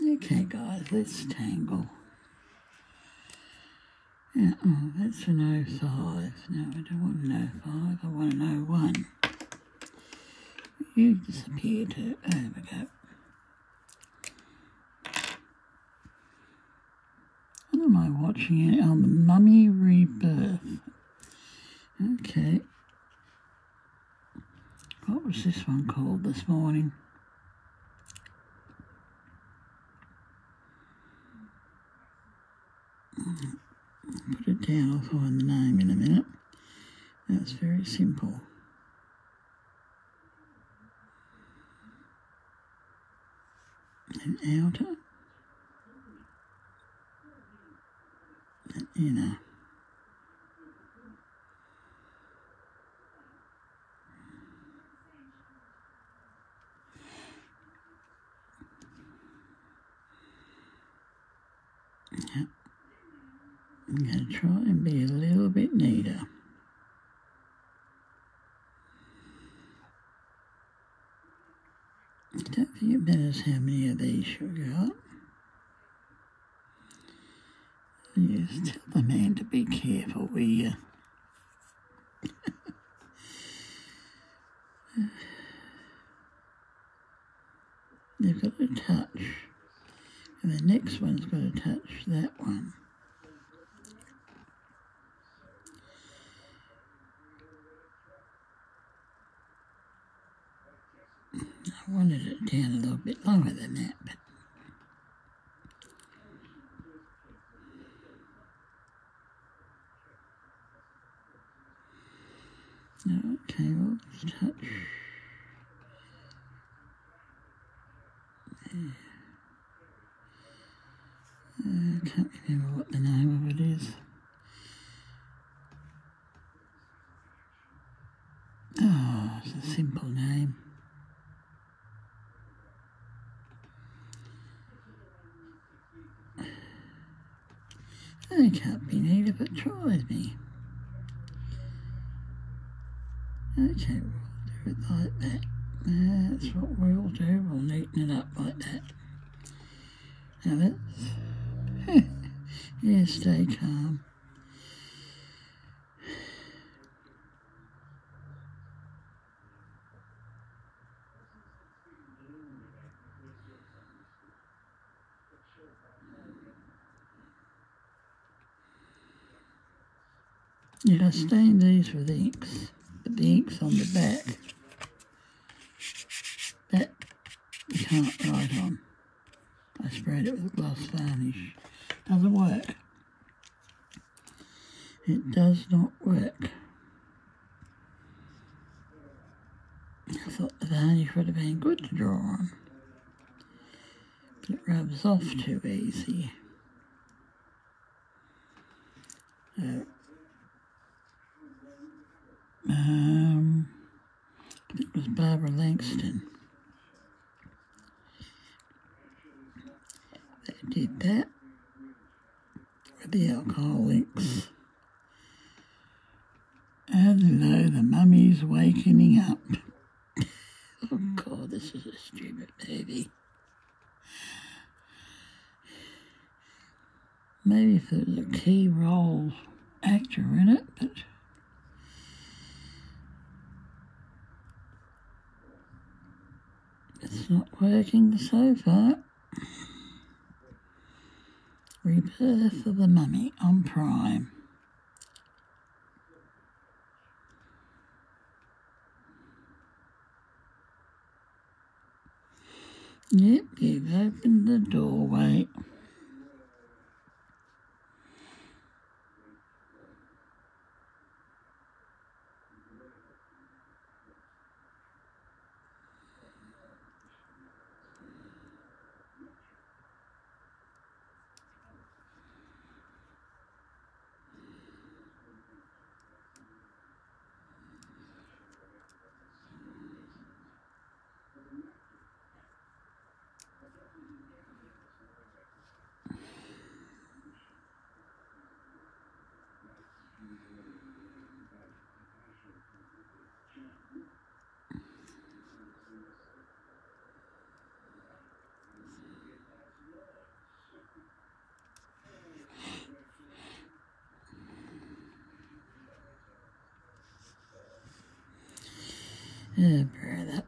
Okay, guys, let's tangle. Yeah, oh, that's an 05. No, I don't want an 05, I want an 01. You disappear too. There we go. What am I watching it on the Mummy Rebirth? Okay. What was this one called this morning? Put it down, I'll find the name in a minute. That's very simple. An outer, an inner. Yep. I'm going to try and be a little bit neater. Don't think it matters how many of these you got. Yes, tell the man to be careful, will you? They've got to touch. And the next one's got to touch that one. I wanted it down a little bit longer than that, but Touch. I can't remember what the name of it is. Oh, it's a simple name. I can't be if it tries me. Okay, we'll do it like that. That's what we'll do. We'll neaten it up like that. Now that's... Hmm, yeah, stay calm. Yeah, I stained these with inks, the ink's on the back. That you can't write on. I sprayed it with gloss varnish. Doesn't work. It does not work. I thought the varnish would have been good to draw on. But it rubs off too easy. Uh, um, it was Barbara Langston. They did that with the alcohol inks. And hello, the mummy's wakening up. oh God, this is a stupid movie. Maybe if there was a key role actor in it, but It's not working so far. Rebirth of the Mummy on Prime. Yep, you've opened the doorway. Brother.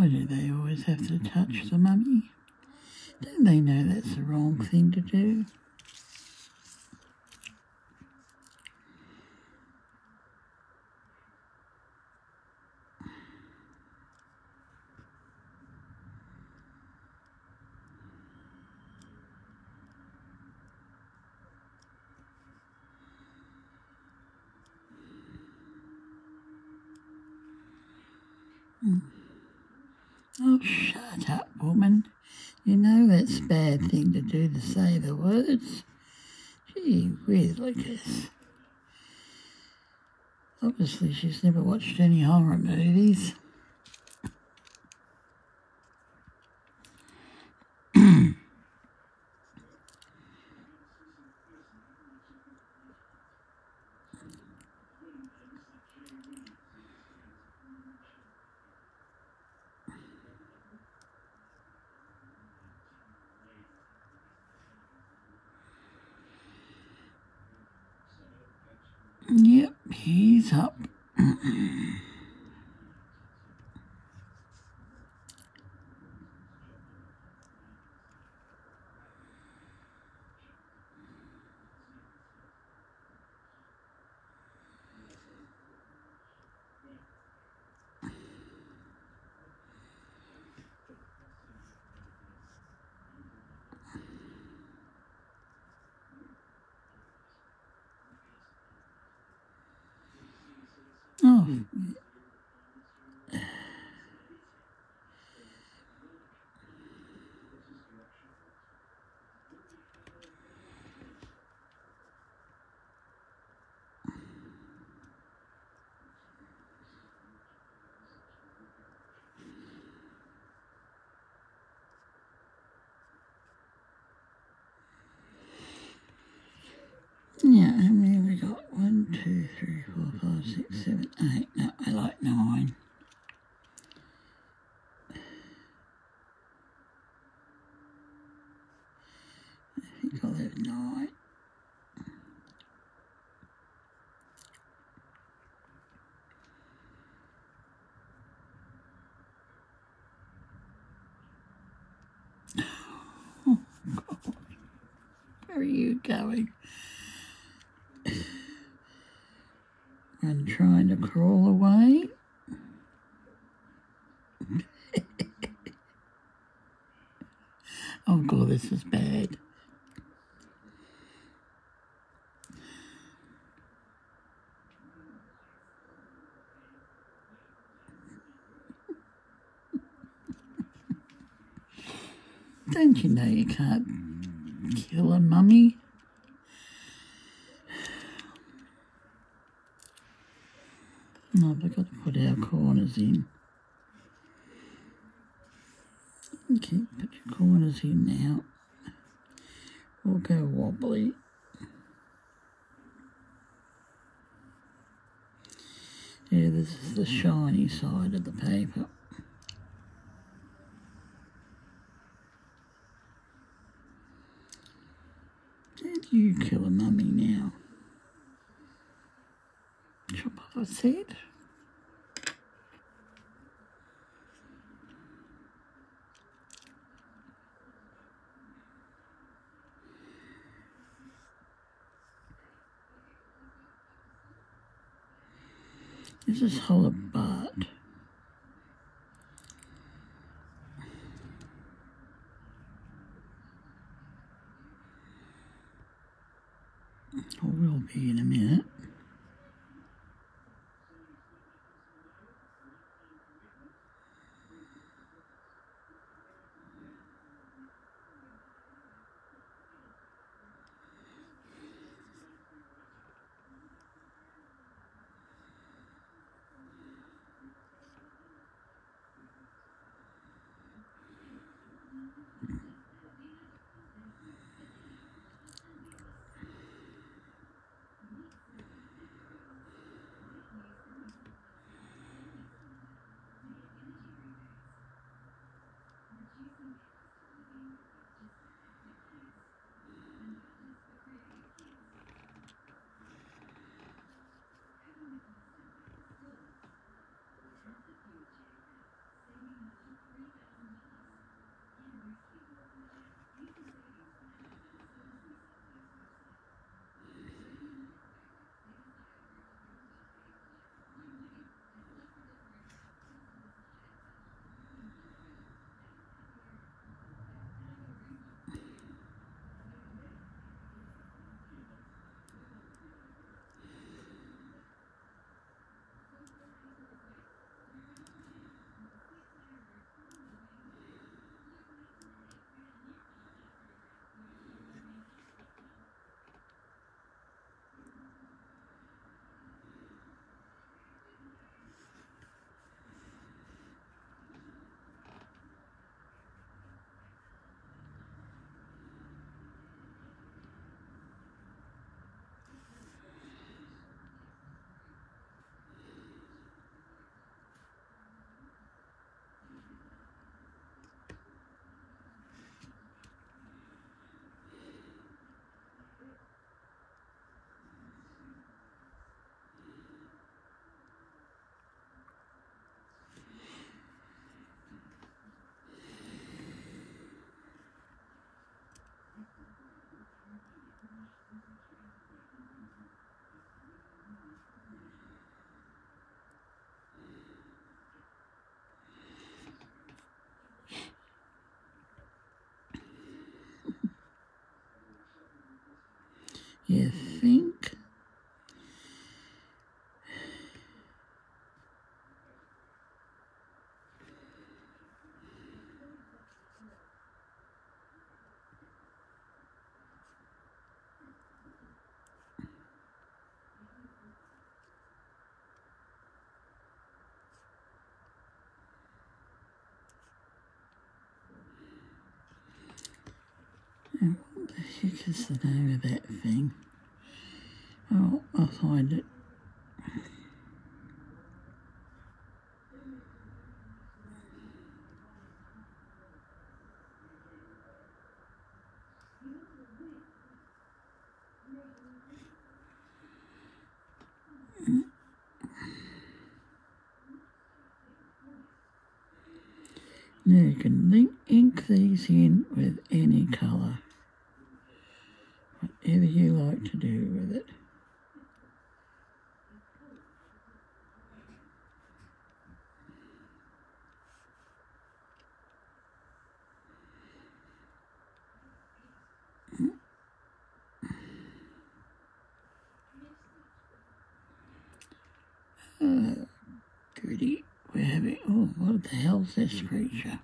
Why do they always have to touch mm-hmm. the mummy? Don't they know that's the wrong mm-hmm. thing to do? Mm. Oh, shut up, woman. You know that's a bad thing to do to say the words. Gee whiz, Lucas. Obviously, she's never watched any horror movies. Yep, he's up. Oh, yeah, I got? One, two, three, four, five, six, seven, eight. No, I like nine. I think I'll have nine. Oh, Where are you going? and trying to crawl away. oh god, this is bad. Don't you know you can't kill a mummy? No, we've got to put our corners in. Okay, put your corners in now. We'll go wobbly. Yeah, this is the shiny side of the paper. Did you kill a mummy now? Chop off a seed. This is hollow bud. The heck is the name of that thing? Oh, I'll find it. Now you can link, ink these in with any colour. Whatever you like to do with it. Uh, goody. We're having. Oh, what the hell's this creature?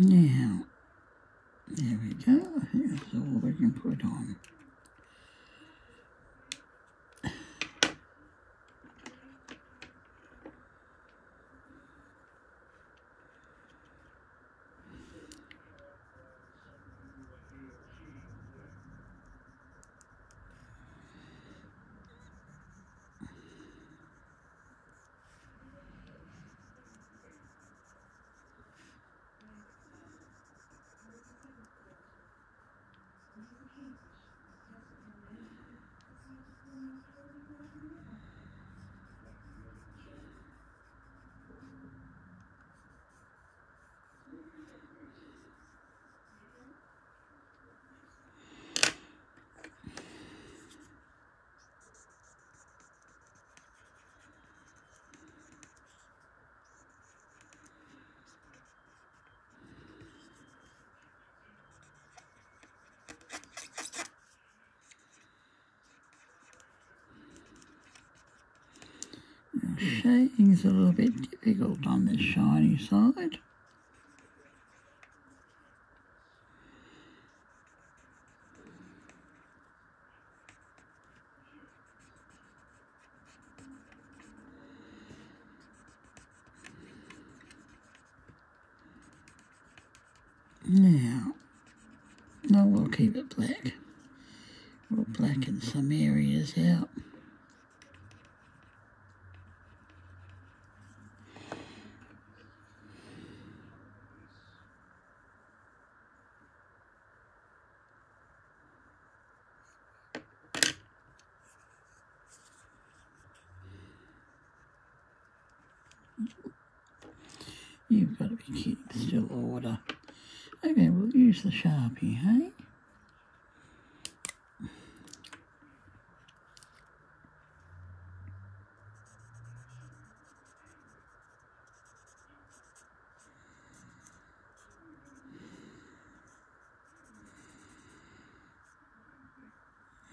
Now, there we go. I think that's all we can put on. Shading's a little bit difficult on this shiny side. Now, no, we'll keep it black. We'll blacken some areas out. You've got to be keeping still order. Okay, we'll use the Sharpie, hey?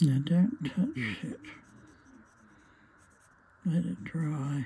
Now don't touch it. let it dry.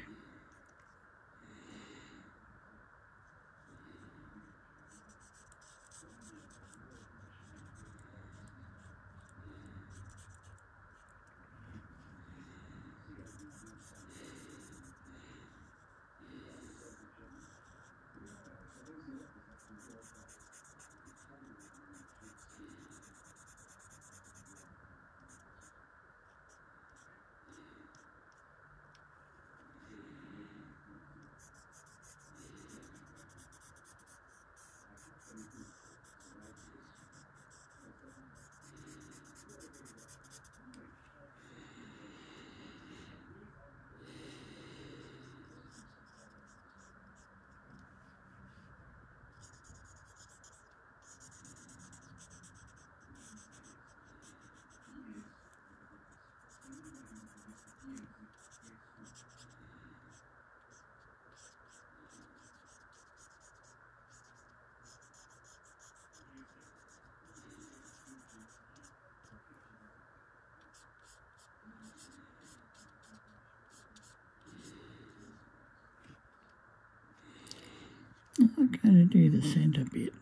I'm going to do the centre bit.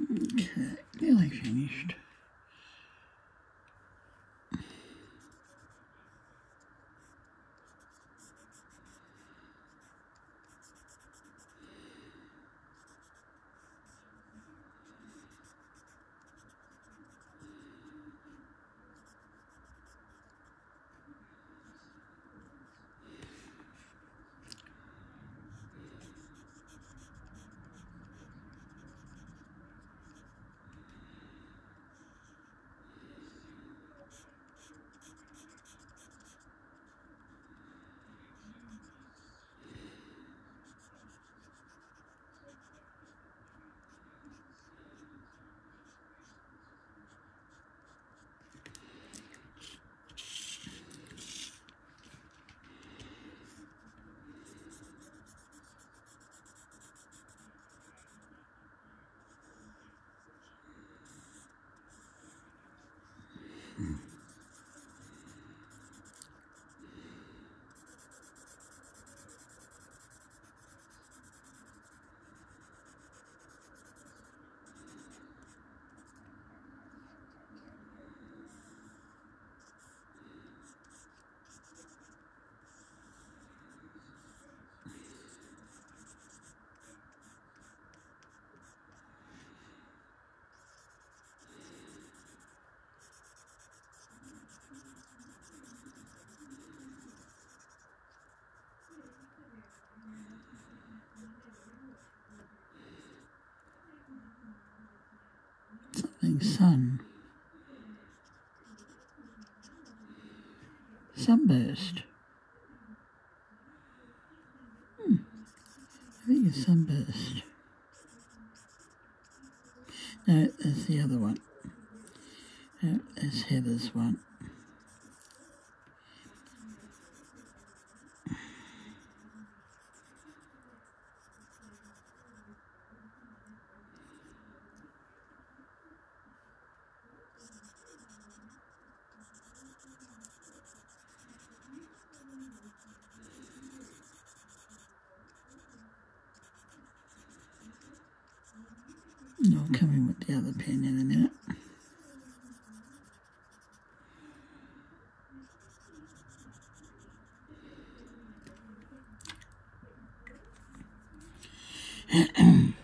Okay, nearly finished. Sun. Sunburst. Hmm. I think it's sunburst. No, that's the other one. No, that's Heather's one. Ahem.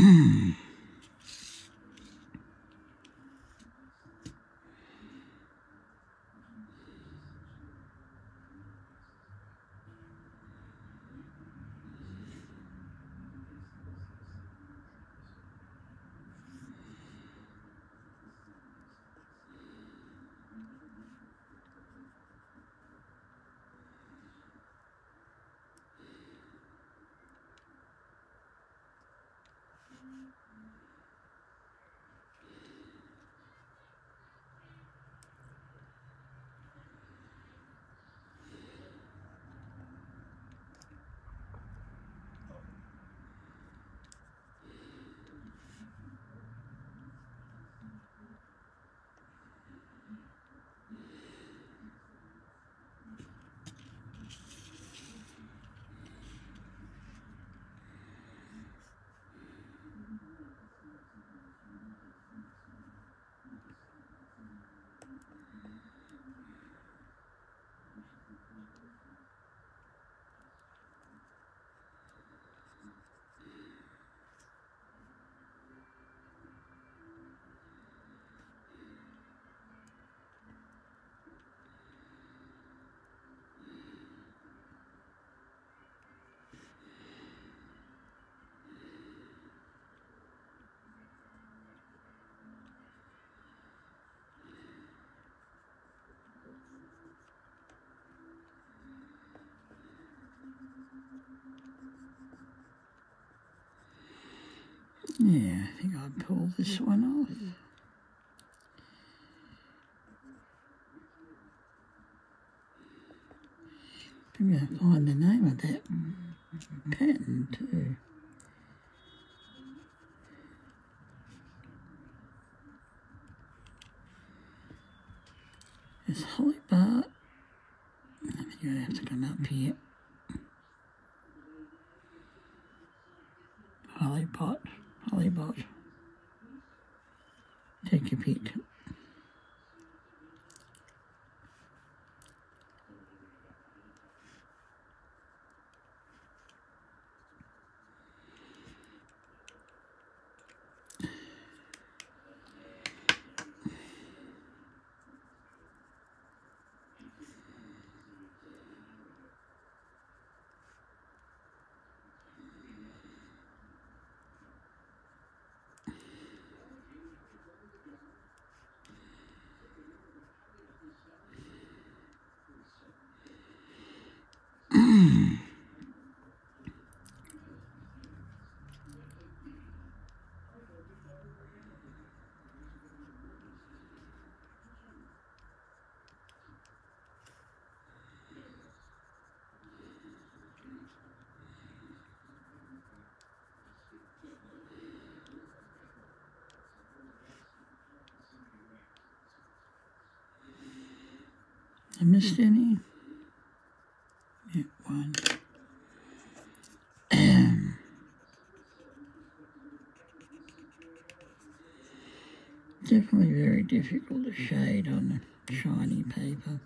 Hmm. Yeah, I think I'll pull this one off. I'm going to find the name of that pattern too. It's Holly Bart. I think I have to come up here. Holly Pot. Holly Bot. I missed hmm. any? Yeah, one. Definitely very difficult to shade on the shiny paper.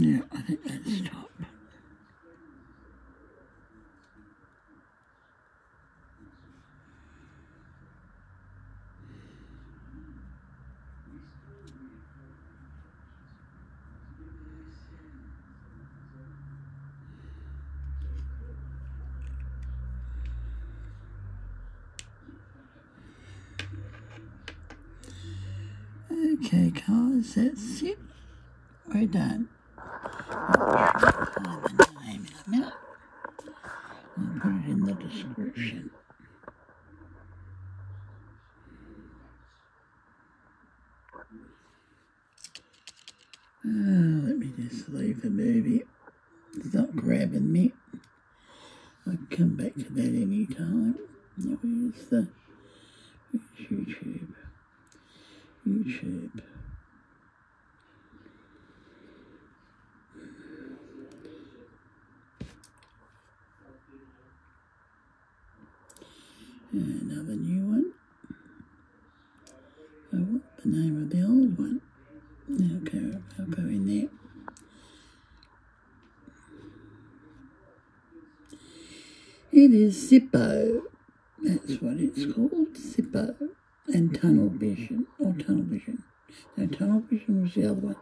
Yeah, I think that's top. Okay, cars, that's it. We're done. I can come back to that any time. Now, where's the where's YouTube? YouTube. Another new one. I want the name of the old one. Okay, I'll go in there. It is Zepo. That's what it's called, Zepo. And tunnel vision, or tunnel vision. No, tunnel vision was the other one.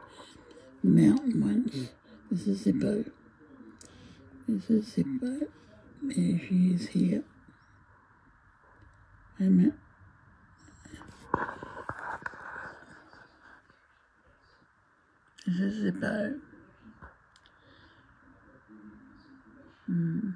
Mountain ones. This is Zepo. This is Zepo. There she is here. Wait a minute. This is Zepo. Hmm.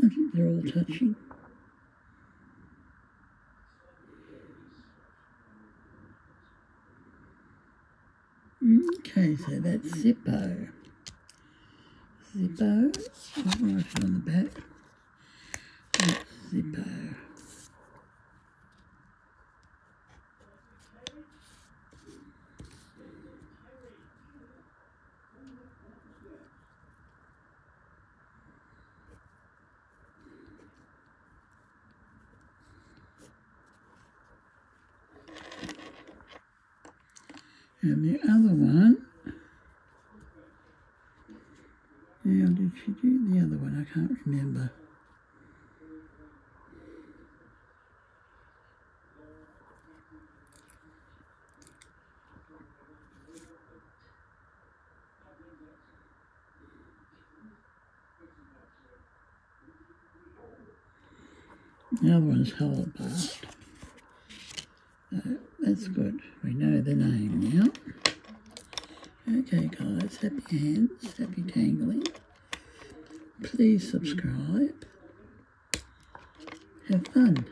I think they're all touching. Okay, so that's Zepo. Zepo. I'll write it on the back. That's Zepo. And the other one, how did she do the other one? I can't remember. The other one's Howard Bar. That's good. We know the name now. Okay, guys. Happy hands. Happy tangling. Please subscribe. Have fun.